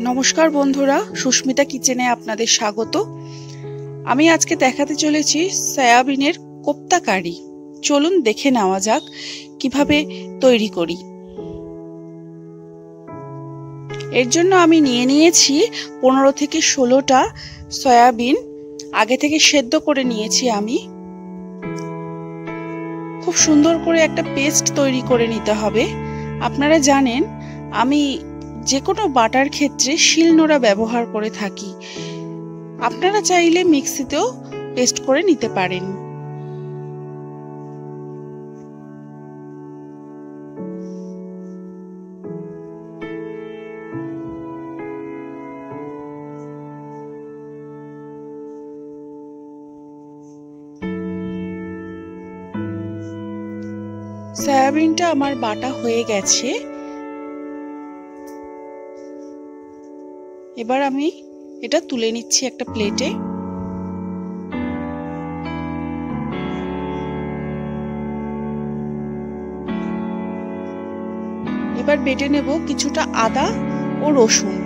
নমস্কার বন্ধুরা, সুস্মিতা কিচেনে আপনাদের স্বাগত। আমি আজকে দেখাতে চলেছি সয়াবিনের কোপ্তা কারি। চলুন দেখে নেওয়া যাক কীভাবে তৈরি করি। এর জন্য আমি নিয়ে নিয়েছি পনেরো থেকে ষোলোটা সয়াবিন। আগে থেকে সেদ্ধ করে নিয়েছি আমি। খুব সুন্দর করে একটা পেস্ট তৈরি করে নিতে হবে। আপনারা জানেন, আমি যে কোনো বাটার ক্ষেত্রে শিলনোড়া ব্যবহার করে থাকি। আপনারা চাইলে মিক্সিতেও পেস্ট করে নিতে পারেন। সয়াবিনটা আমার বাটা হয়ে গেছে। এবার আমি এটা তুলে নিচ্ছি একটা প্লেটে। এবার বেটে নেব কিছুটা আদা ও রসুন।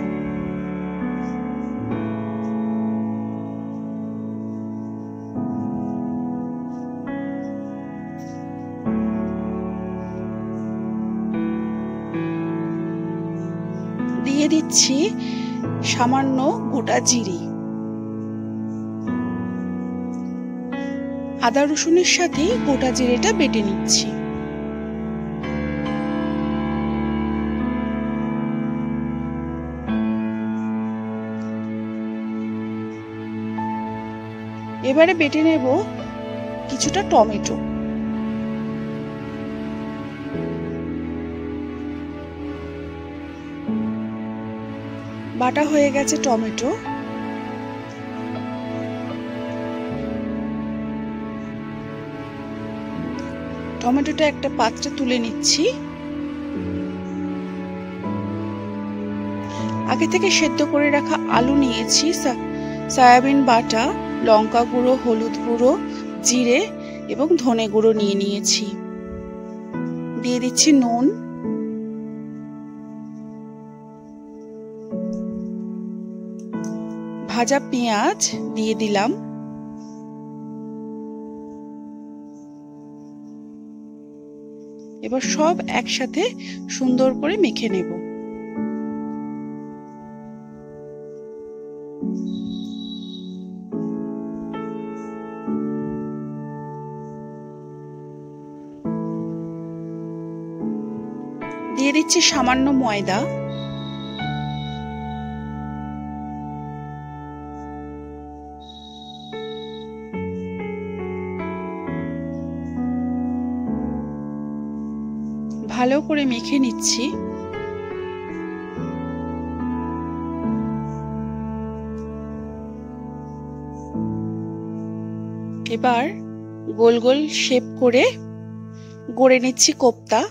দিয়ে দিচ্ছি সামান্য গোটা জিরি। আদা রসুনের সাথে গোটা জিরেটা বেটে নিচ্ছি। এবারে বেটে নেব কিছুটা টমেটো। বাটা হয়ে গেছে টমেটো। টমেটোটা একটা পাত্রে তুলে নিচ্ছি। আগে থেকে সেদ্ধ করে রাখা আলু নিয়েছি সয়াবিন বাটা, লঙ্কা গুঁড়ো, হলুদ গুঁড়ো, জিরে এবং ধনে গুঁড়ো নিয়ে নিয়েছি। দিয়ে দিচ্ছি নুন। ভাজা পেঁয়াজ দিয়ে দিলাম। এবার সব একসাথে সুন্দর করে মেখে নেব। দিয়ে দিচ্ছি সামান্য ময়দা। ভালো করে মেখে নিচ্ছি। এবার গোল গোল শেপ করে গড়ে নিচ্ছি কোপ্তা।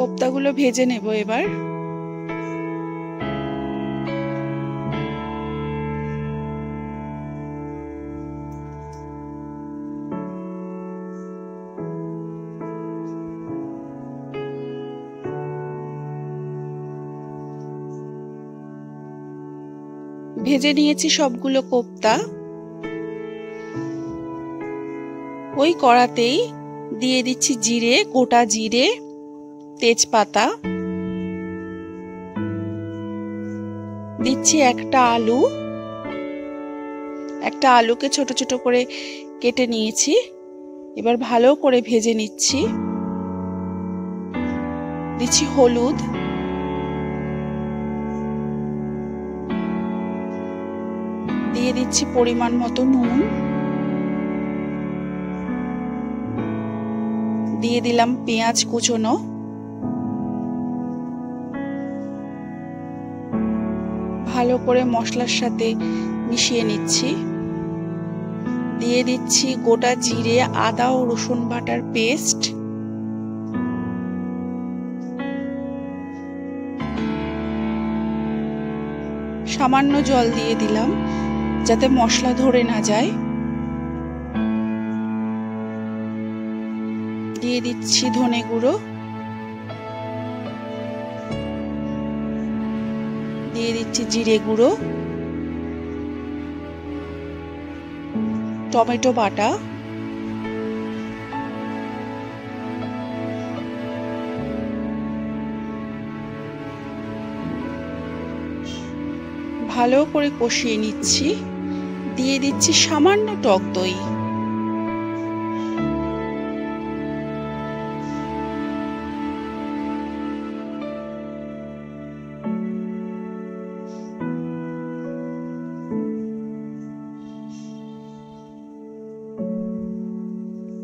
কোপ্তাগুলো ভেজে নেব এবার। ভেজে নিয়েছি সবগুলো কোপ্তা। ওই কড়াতেই দিয়ে দিচ্ছি জিরে, গোটা জিরে। তেজপাতা। দিচ্ছি একটা আলু। একটা আলুকে ছোট ছোট করে কেটে নিয়েছি। এবার ভালো করে ভেজে নিচ্ছি। দিচ্ছি হলুদ। দিয়ে দিচ্ছি পরিমাণ মতো নুন। দিয়ে দিলাম পেঁয়াজ কুচোনো। ভালো করে মশলার সাথে মিশিয়ে নিচ্ছি। দিয়ে দিচ্ছি গোটা জিরে, আদা ও রসুন বাটার পেস্ট। সামান্য জল দিয়ে দিলাম যাতে মশলা ধরে না যায়। দিয়ে দিচ্ছি ধনে গুঁড়ো। দিয়ে দিচ্ছি জিরে গুঁড়ো, টমেটো বাটা, ভালো করে কষিয়ে নিচ্ছি। দিয়ে দিচ্ছি সামান্য টক দই।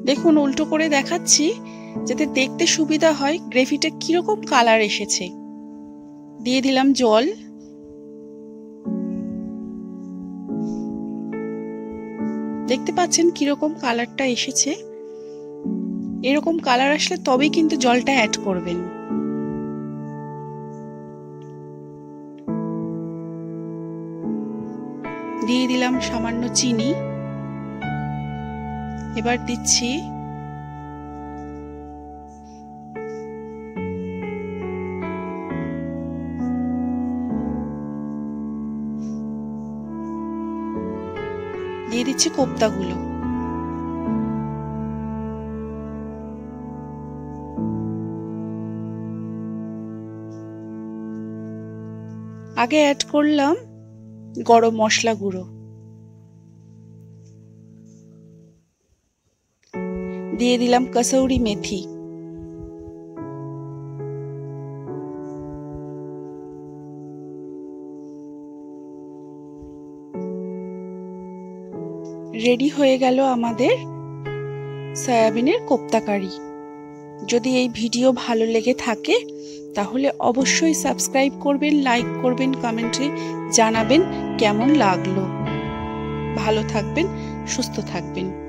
দেখুন, উল্টো করে দেখাচ্ছি, যাতে দেখতে সুবিধা হয়, গ্রেভিটা কীরকম কালার এসেছে। দিয়ে দিলাম জল। দেখতে পাচ্ছেন কীরকম কালারটা এসেছে? এরকম কালার আসলে তবেই কিন্তু জলটা অ্যাড করবেন। দিয়ে দিলাম সামান্য চিনি। এবার দিচ্ছি। দিয়ে দিচ্ছি কোপ্তাগুলো। আগে অ্যাড করলাম গরম মশলা গুঁড়ো। দিয়ে দিলাম কসৌরি মেথি। রেডি হয়ে গেল আমাদের সয়াবিনের কোপ্তা কারি যদি এই ভিডিও ভালো লেগে থাকে, তাহলে অবশ্যই সাবস্ক্রাইব করবেন, লাইক করবেন, কমেন্টে জানাবেন কেমন লাগল। ভালো থাকবেন, সুস্থ থাকবেন।